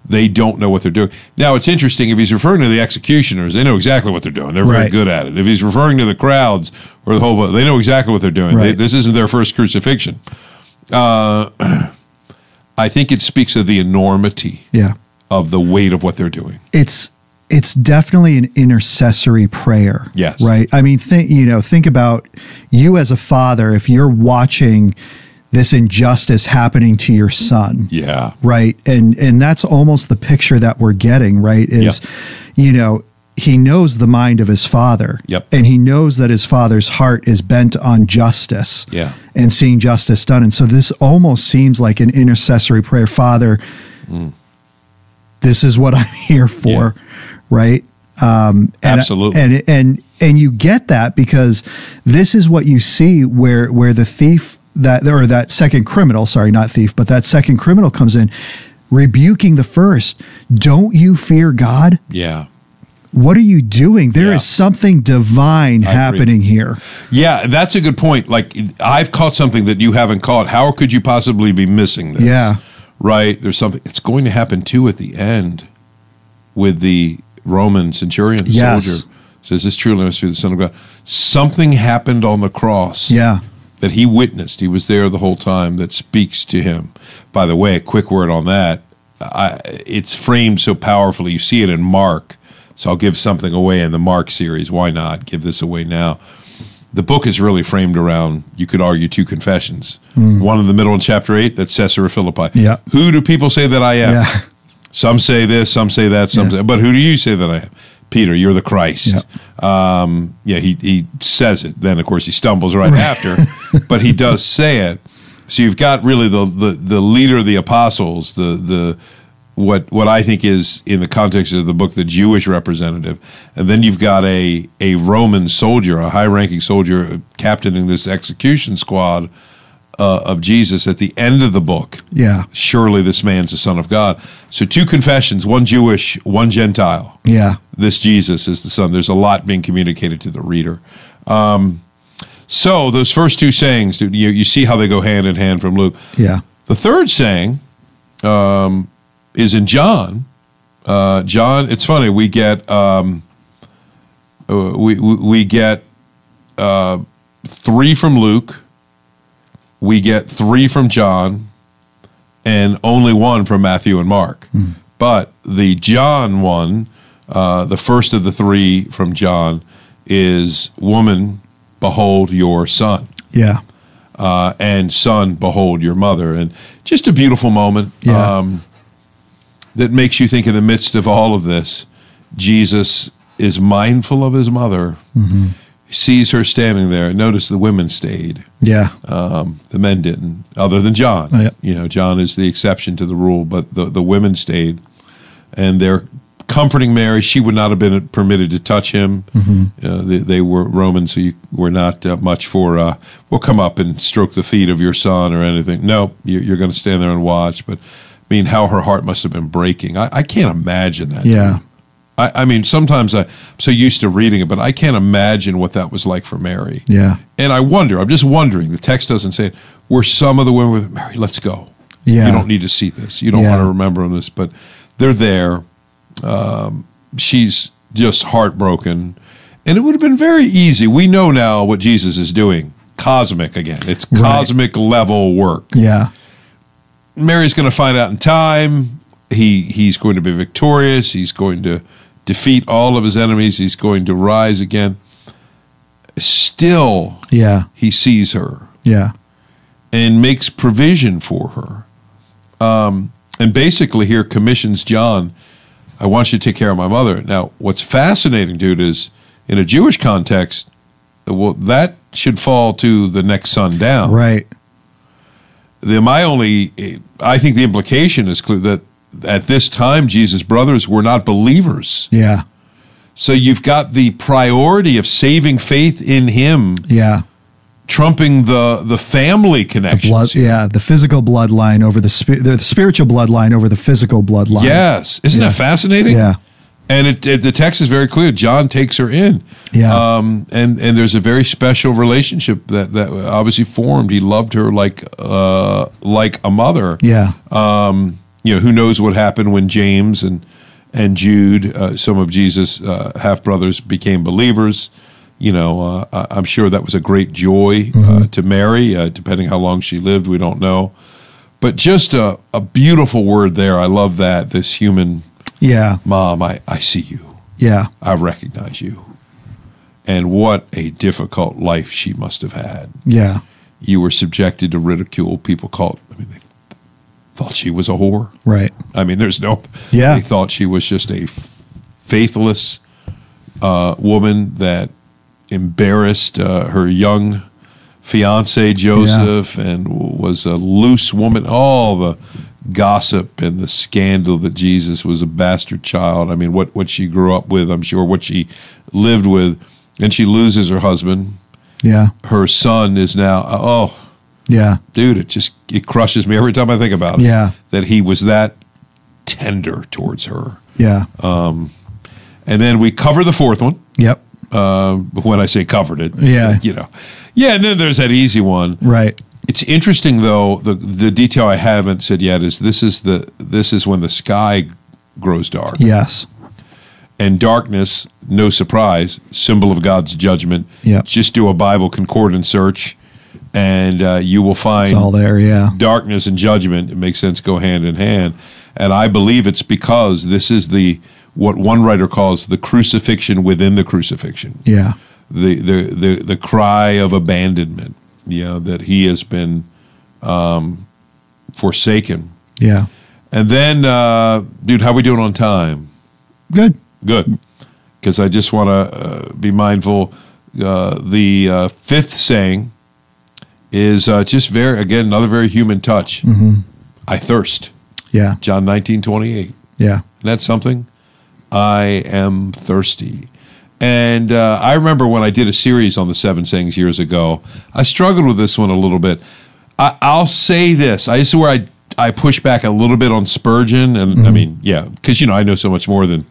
They don't know what they're doing. Now, it's interesting if he's referring to the executioners, they know exactly what they're doing. They're very Right. good at it. If he's referring to the crowds or the whole, they know exactly what they're doing. They, this isn't their first crucifixion. Uh, I think it speaks of the enormity Yeah. of the weight of what they're doing. It's it's definitely an intercessory prayer. Yes. Right. I mean, think you know, think about you as a father. If you're watching this injustice happening to your son, Yeah. right, and and that's almost the picture that we're getting. Right. Is you know he knows the mind of his father. Yep. And he knows that his father's heart is bent on justice. Yeah. And seeing justice done. And so this almost seems like an intercessory prayer. Father, this is what I'm here for. Right. Um, and, Absolutely. And, and, and you get that because this is what you see where, where the thief that, or that second criminal, sorry, not thief, but that second criminal comes in rebuking the first. Don't you fear God? Yeah. What are you doing? There is Yeah. something divine agree. happening here. Yeah, that's a good point. Like I've caught something that you haven't caught. How could you possibly be missing this? Yeah. Right. There's something it's going to happen too at the end with the Roman centurion, the Yes. soldier. Says this truly must be the Son of God. Something happened on the cross. Yeah. That he witnessed. He was there the whole time. That speaks to him. By the way, a quick word on that. I, it's framed so powerfully. You see it in Mark. So I'll give something away in the Mark series. Why not give this away now? The book is really framed around. You could argue two confessions. Hmm. One in the middle in chapter eight. That's Caesarea Philippi. Yeah. Who do people say that I am? Yeah. Some say this, some say that, some Yeah. say, but who do you say that I am? Peter, you're the Christ. Um, yeah, he, he says it. Then, of course, he stumbles right, after, but he does say it. So you've got really the, the, the leader of the apostles, the, the what what I think is in the context of the book the Jewish representative, and then you've got a a Roman soldier, a high ranking soldier, captaining this execution squad uh, of Jesus at the end of the book Yeah. surely this man's the son of God. So two confessions, one Jewish, one Gentile. Yeah. This Jesus is the son. There's a lot being communicated to the reader. Um, so those first two sayings, dude, you, you see how they go hand in hand from Luke. Yeah. The third saying um, is in John. Uh, John, it's funny. We get um, uh, we, we we get uh, three from Luke. We get three from John, and only one from Matthew and Mark. But the John one, uh, the first of the three from John, is "Woman, behold your son." Yeah. uh, and son, behold your mother. And just a beautiful moment Yeah. um, that makes you think in the midst of all of this, Jesus is mindful of his mother, Mm-hmm. Sees her standing there. Notice the women stayed, Yeah. um, the men didn't, other than John. Oh, yeah. You know, John is the exception to the rule, but the, the women stayed. And they're comforting Mary. She would not have been permitted to touch him. Mm-hmm. Uh, they, they were Romans who were not uh, much for, uh, we'll come up and stroke the feet of your son or anything. No, you, you're going to stand there and watch. But I mean, how her heart must have been breaking. I, I can't imagine that. Yeah. dude. I, I mean, sometimes I, I'm so used to reading it, but I can't imagine what that was like for Mary. Yeah. And I wonder, I'm just wondering, the text doesn't say it, were some of the women with Mary, let's go. Yeah. You don't need to see this. You don't Yeah. want to remember this, but they're there. Um, she's just heartbroken. And it would have been very easy. We know now what Jesus is doing. Cosmic again. It's Right. cosmic level work. Yeah. Mary's going to find out in time. He he's going to be victorious. He's going to defeat all of his enemies. He's going to rise again. Still, Yeah. he sees her Yeah. and makes provision for her. Um, and basically, here commissions John, I want you to take care of my mother. Now, what's fascinating, dude, is in a Jewish context, well, that should fall to the next son down. Right. The, my only, I think the implication is clear that at this time, Jesus' brothers were not believers. Yeah. So you've got the priority of saving faith in him Yeah. trumping the the family connection. Yeah. The physical bloodline over the spirit, the spiritual bloodline over the physical bloodline. Yes, isn't Yeah. that fascinating? Yeah. and it, it, the text is very clear. John takes her in. Yeah. um, and and there's a very special relationship that that obviously formed. He loved her like uh like a mother. Yeah. Um, you know, who knows what happened when James and and Jude, uh, some of Jesus' uh, half brothers, became believers. You know, uh, I'm sure that was a great joy uh, to Mary. Uh, depending how long she lived, we don't know. But just a, a beautiful word there. I love that. This human Yeah. mom, I, I see you. Yeah. I recognize you. And what a difficult life she must have had. Yeah. You were subjected to ridicule. People called, I mean, they thought she was a whore. Right. I mean, there's no, Yeah. they thought she was just a f- faithless uh, woman that embarrassed uh, her young fiance Joseph and was a loose woman. All the gossip and the scandal that Jesus was a bastard child. I mean, what what she grew up with, I'm sure, what she lived with, and she loses her husband. Yeah. Her son is now oh Yeah. dude, it just it crushes me every time I think about it. Yeah. that he was that tender towards her. Yeah. Um And then we cover the fourth one. yep. Um, when I say covered it, Yeah. you know, yeah. And then there's that easy one. Right. It's interesting though. The the detail I haven't said yet is this is the this is when the sky grows dark Yes. and darkness. No surprise, symbol of God's judgment. Yeah. Just do a Bible concordance search, and uh, you will find It's all there. Yeah. darkness and judgment it makes sense go hand in hand and i believe it's because this is the what one writer calls the crucifixion within the crucifixion Yeah. the the the, the cry of abandonment you know that he has been um, forsaken Yeah. and then uh, dude how are we doing on time Good. good because i just want to uh, be mindful uh, the uh, fifth saying is uh, just very again another very human touch i thirst Yeah. John 19, 28. Yeah. That's something. I am thirsty. And uh, I remember when I did a series on the seven sayings years ago, I struggled with this one a little bit. I, I'll say this. I where I, I push back a little bit on Spurgeon. And I mean, yeah, because, you know, I know so much more than,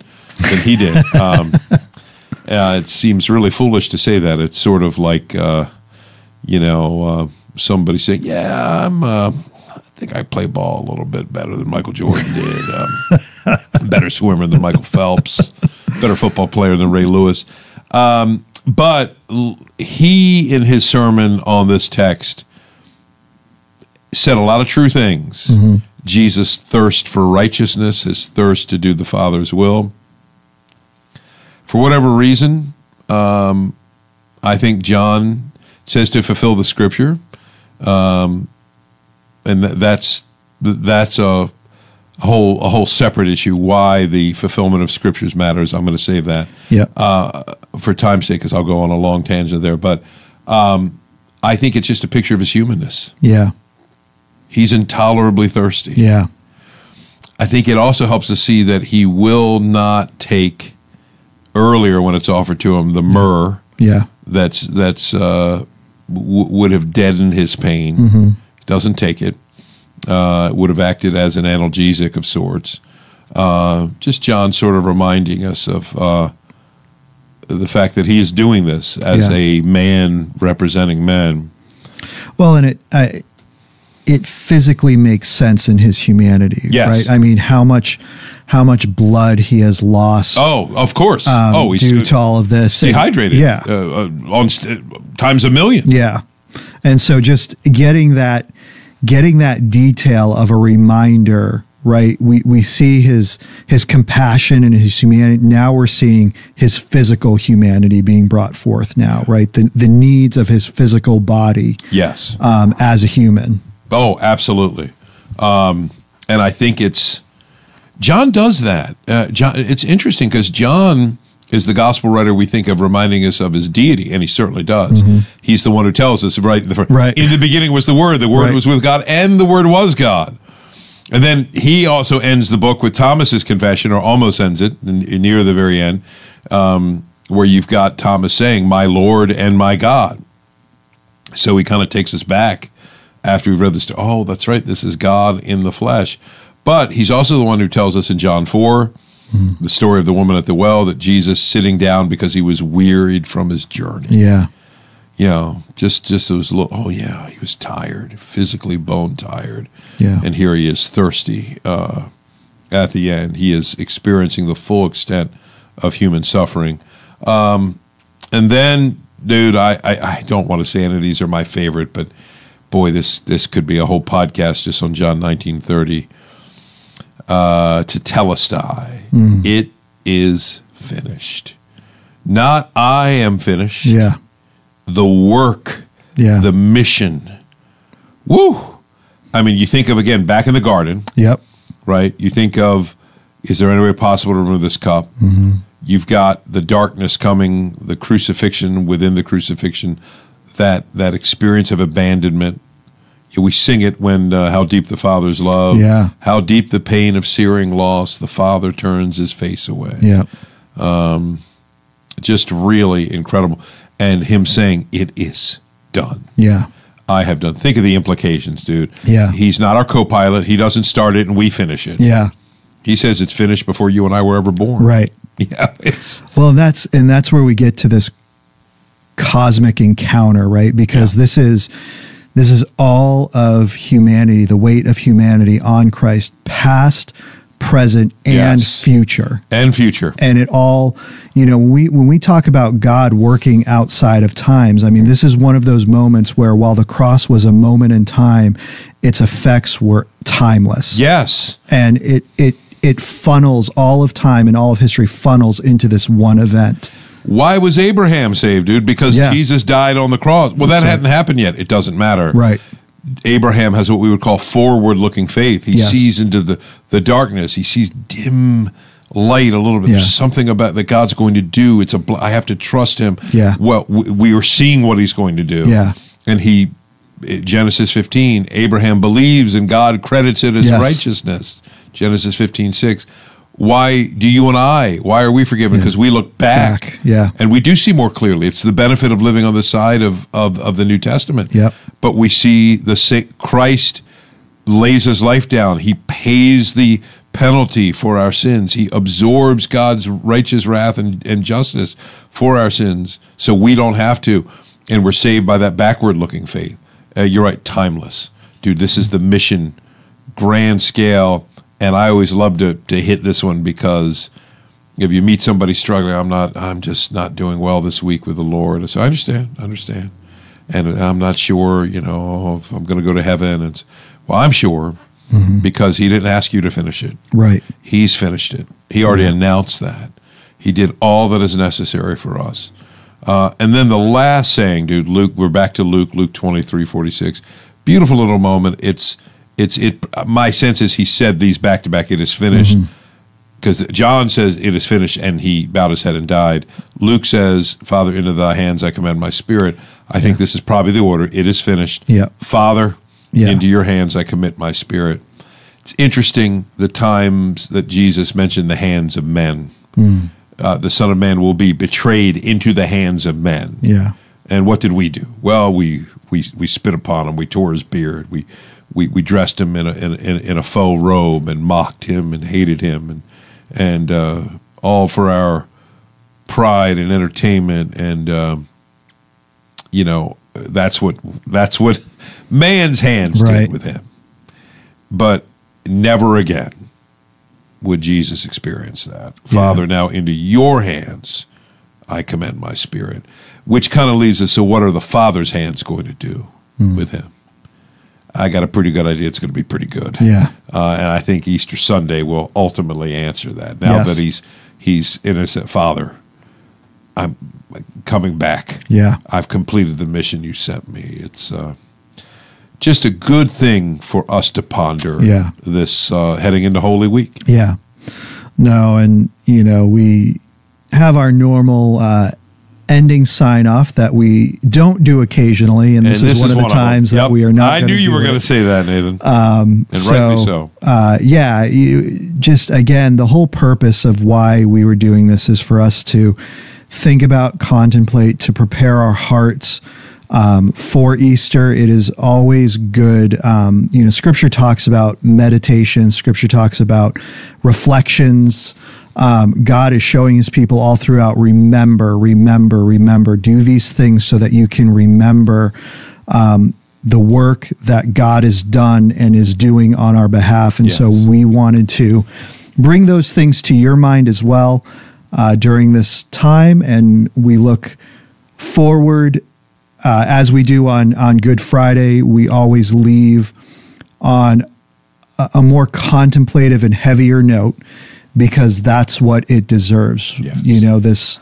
than he did. Um, uh, it seems really foolish to say that. It's sort of like, uh, you know, uh, somebody saying, yeah, I'm. Uh, I think I play ball a little bit better than Michael Jordan did. Um, better swimmer than Michael Phelps. Better football player than Ray Lewis. Um, but he, in his sermon on this text, said a lot of true things. Jesus' thirst for righteousness, his thirst to do the Father's will. For whatever reason, um, I think John says to fulfill the scripture and th- that's that's a whole a whole separate issue. Why the fulfillment of scriptures matters. I'm going to save that Yeah. uh, for time's sake, because I'll go on a long tangent there. But um, I think it's just a picture of his humanness. yeah. He's intolerably thirsty. Yeah. I think it also helps to see that he will not take earlier when it's offered to him the myrrh Yeah. that's that's uh, w- would have deadened his pain. Doesn't take it. Uh, would have acted as an analgesic of sorts. Uh, just John sort of reminding us of uh, the fact that he is doing this as Yeah. a man representing men. Well, and it I, it physically makes sense in his humanity, Yes. right? I mean, how much how much blood he has lost Oh, of course. um, oh, he's due to all of this. And- dehydrated. yeah, uh, uh, on st- times a million. yeah. And so just getting that getting that detail of a reminder, right? We we see his his compassion and his humanity. Now we're seeing his physical humanity being brought forth now, right? The the needs of his physical body Yes. um, as a human. Oh, absolutely. Um, and I think it's John does that. Uh, John, it's interesting because John is the gospel writer we think of reminding us of his deity, and he certainly does. He's the one who tells us, right? The, Right. In the beginning was the Word. The Word Right. was with God, and the Word was God. And then he also ends the book with Thomas's confession, or almost ends it near the very end, um, where you've got Thomas saying, "My Lord and my God." So he kind of takes us back after we've read this. story. Oh, that's right. This is God in the flesh. But he's also the one who tells us in John 4, the story of the woman at the well, that Jesus sitting down because he was wearied from his journey. Yeah. You know, just just those little, oh yeah, he was tired, physically bone tired. Yeah. And here he is thirsty uh, at the end. He is experiencing the full extent of human suffering. Um, and then, dude, I, I, I don't want to say any of these are my favorite, but boy, this this could be a whole podcast just on John nineteen thirty. Uh, Tetelestai, it is finished. Not I am finished. Yeah. The work, Yeah. the mission. Woo! I mean, you think of again back in the garden, Yep. right? You think of, is there any way possible to remove this cup? Mm-hmm. You've got the darkness coming, the crucifixion within the crucifixion, that that experience of abandonment. We sing it when uh, how deep the Father's love, Yeah. how deep the pain of searing loss. The Father turns his face away. Yeah. Just really incredible, and him saying, "It is done." Yeah. I have done. Think of the implications, dude. Yeah. He's not our co pilot. He doesn't start it and we finish it. Yeah. He says it's finished before you and I were ever born. Right. Yeah. It's Well, and that's and that's where we get to this cosmic encounter, right? Because this is this is all of humanity, the weight of humanity on Christ, past, present, and Yes. future. and future. And it all, you know, when we when we talk about God working outside of times, I mean, this is one of those moments where while the cross was a moment in time, its effects were timeless Yes. and it it it funnels all of time and all of history funnels into this one event. Why was Abraham saved, dude? Because Yeah. Jesus died on the cross. Well, that That's right. hadn't happened yet. It doesn't matter. Right. Abraham has what we would call forward looking faith. He Yes. sees into the, the darkness, he sees dim light a little bit. Yeah. There's something about that God's going to do. It's a bl- I have to trust him. Yeah. Well, we, we are seeing what he's going to do. Yeah. And he eh, Genesis 15, Abraham believes and God credits it as Yes. righteousness. Genesis 15, 6. Why do you and I, why are we forgiven? Because we look back. Back, yeah. And we do see more clearly. It's the benefit of living on the side of, of, of the New Testament. Yep. But we see the sa- Christ lays his life down. He pays the penalty for our sins. He absorbs God's righteous wrath and, and justice for our sins. So we don't have to. And we're saved by that backward looking faith. Uh, you're right, timeless. Dude, this is the mission, grand scale. And I always love to, to hit this one because if you meet somebody struggling, I'm not, I'm just not doing well this week with the Lord. So I understand, I understand. And I'm not sure, you know, if I'm going to go to heaven. And it's, well, I'm sure because he didn't ask you to finish it. Right. He's finished it. He already announced that. He did all that is necessary for us. Uh, and then the last saying, dude, Luke, we're back to Luke, Luke 23, 46. Beautiful little moment. It's, it's, it, my sense is he said these back to back, it is finished. Because John says it is finished and he bowed his head and died. Luke says, Father, into thy hands I commend my spirit. I think this is probably the order. It is finished. Yeah. Father, Yeah. into your hands I commit my spirit. It's interesting the times that Jesus mentioned the hands of men. Hmm. Uh, the Son of Man will be betrayed into the hands of men. Yeah. And what did we do? Well, we we we spit upon him. We tore his beard. We we, we dressed him in a in, in, in a faux robe and mocked him and hated him and and uh, all for our pride and entertainment and um, you know that's what that's what man's hands Right. did with him. But never again would Jesus experience that. Father, now into your hands I commend my spirit. Which kind of leaves us so what are the Father's hands going to do Hmm. with him? I got a pretty good idea it's going to be pretty good. Yeah. Uh, and I think Easter Sunday will ultimately answer that. Now Yes. that he's he's innocent, Father, I'm coming back. Yeah. I've completed the mission you sent me. It's uh, just a good thing for us to ponder. Yeah. This uh, heading into Holy Week. Yeah. No, and you know, we have our normal uh ending sign off that we don't do occasionally, and this, And is one of the times that Yep. we are not. I knew you were going to say that, Nathan. Um, and rightly so. Uh, yeah, you, just again, the whole purpose of why we were doing this is for us to think about, contemplate, to prepare our hearts um, for Easter. It is always good. Um, you know, Scripture talks about meditation. Scripture talks about reflections. Um, God is showing His people all throughout. Remember, remember, remember. Do these things so that you can remember um, the work that God has done and is doing on our behalf. And so we wanted to bring those things to your mind as well uh, during this time. And we look forward, uh, as we do on, on Good Friday, we always leave on a, a more contemplative and heavier note because that's what it deserves. Yes. You know, this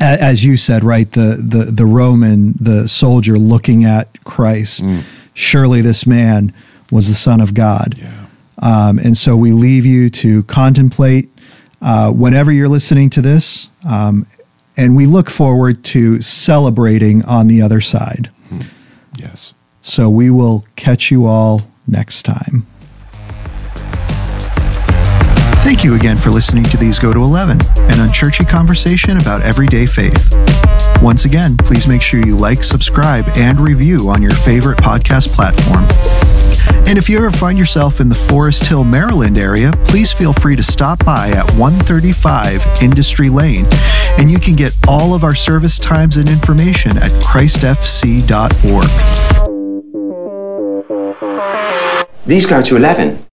a- as you said, right, the the the Roman, the soldier looking at Christ, surely this man was the Son of God. Yeah. Um, and so we leave you to contemplate uh, whenever you're listening to this, um, and we look forward to celebrating on the other side. Yes. So we will catch you all next time. Thank you again for listening to These Go to 11, an unchurchy conversation about everyday faith. Once again, please make sure you like, subscribe, and review on your favorite podcast platform. And if you ever find yourself in the Forest Hill, Maryland area, please feel free to stop by at 135 Industry Lane, and you can get all of our service times and information at christfc.org. These go to 11.